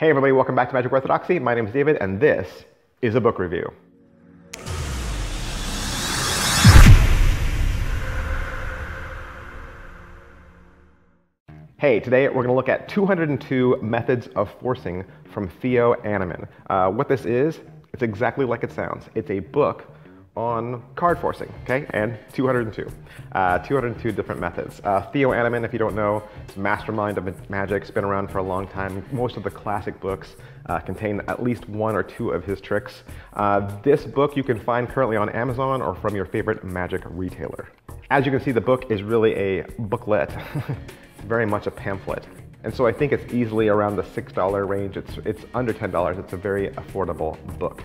Hey everybody, welcome back to Magic Orthodoxy. My name is David and this is a book review. Hey, today we're going to look at 202 Methods of Forcing from Theo Annemann. Uh, what this is, it's exactly like it sounds. It's a book on card forcing, okay, and 202. Uh, 202 different methods. Uh, Theo Annemann, if you don't know, is mastermind of magic, has been around for a long time. Most of the classic books uh, contain at least one or two of his tricks. Uh, this book you can find currently on Amazon or from your favorite magic retailer. As you can see, the book is really a booklet, very much a pamphlet. And so I think it's easily around the $6 range. It's, it's under $10. It's a very affordable book.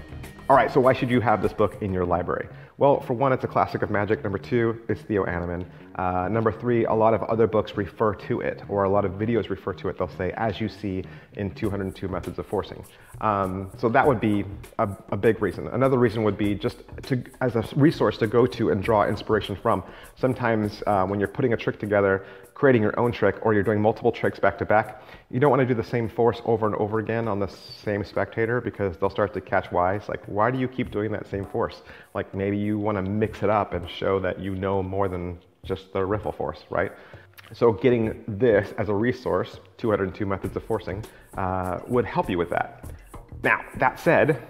All right, so why should you have this book in your library? Well, for one, it's a classic of magic. Number two, it's Theo Annemann. Uh, number three, a lot of other books refer to it, or a lot of videos refer to it. They'll say, as you see in 202 Methods of Forcing. Um, so that would be a, a, big reason. Another reason would be just to, as a resource to go to and draw inspiration from. Sometimes uh, when you're putting a trick together, creating your own trick, or you're doing multiple tricks back to back, you don't want to do the same force over and over again on the same spectator because they'll start to catch wise. Like, why do you keep doing that same force? Like maybe you want to mix it up and show that you know more than just the riffle force, right? So getting this as a resource, 202 methods of forcing, uh, would help you with that. Now, that said,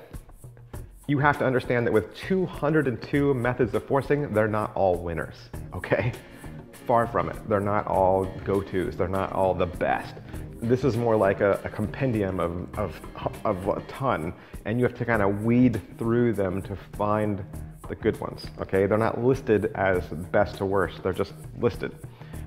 you have to understand that with 202 methods of forcing, they're not all winners, okay? Far from it. They're not all go-tos. They're not all the best. This is more like a, a compendium of, of, of a ton, and you have to kind of weed through them to find the good ones, okay? They're not listed as best to worst, they're just listed.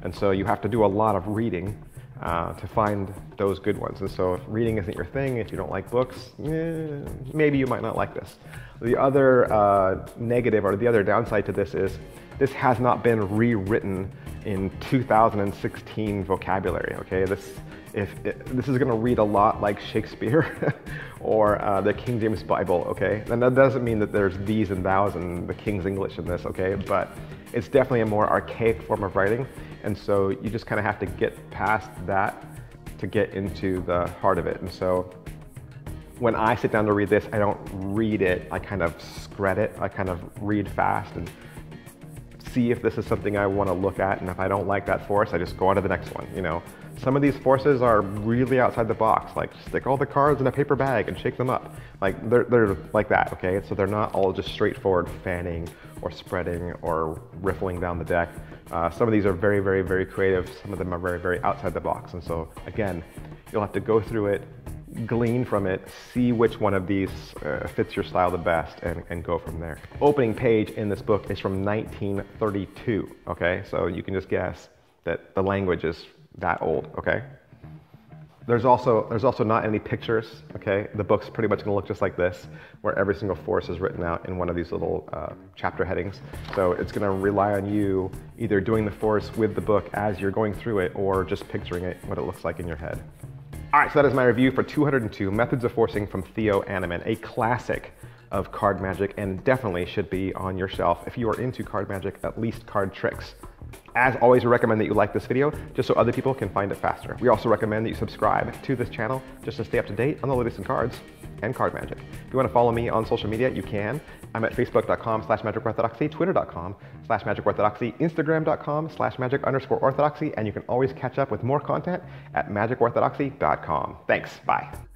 And so you have to do a lot of reading uh, to find those good ones. And so if reading isn't your thing, if you don't like books, eh, maybe you might not like this. The other uh, negative or the other downside to this is this has not been rewritten in 2016 vocabulary, okay? This, if it, this is gonna read a lot like Shakespeare or uh, the King James Bible, okay? And that doesn't mean that there's these and thous and the King's English in this, okay? But it's definitely a more archaic form of writing. And so you just kind of have to get past that to get into the heart of it. And so when I sit down to read this, I don't read it, I kind of spread it, I kind of read fast and see if this is something I want to look at. And if I don't like that force, I just go on to the next one, you know? Some of these forces are really outside the box, like stick all the cards in a paper bag and shake them up. Like they're, they're like that, okay? So they're not all just straightforward fanning or spreading or riffling down the deck. Uh, some of these are very, very, very creative. Some of them are very, very outside the box. And so again, you'll have to go through it, glean from it, see which one of these uh, fits your style the best and, and go from there. Opening page in this book is from 1932, okay? So you can just guess that the language is that old, okay? There's also, there's also not any pictures, okay? The book's pretty much gonna look just like this, where every single force is written out in one of these little uh, chapter headings. So it's gonna rely on you either doing the force with the book as you're going through it or just picturing it, what it looks like in your head. All right, so that is my review for 202 Methods of Forcing from Theo Annemann, a classic of card magic and definitely should be on your shelf if you are into card magic, at least card tricks. As always, we recommend that you like this video just so other people can find it faster. We also recommend that you subscribe to this channel just to stay up to date on the latest in cards and card magic. If you want to follow me on social media, you can. I'm at facebook.com slash magicorthodoxy, twitter.com slash magicorthodoxy, instagram.com slash magic underscore orthodoxy, and you can always catch up with more content at magicorthodoxy.com. Thanks. Bye.